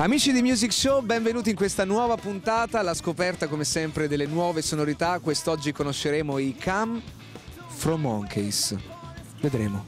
Amici di Music Show, benvenuti in questa nuova puntata, la scoperta come sempre delle nuove sonorità. Quest'oggi conosceremo i Come From Monkeys. Vedremo.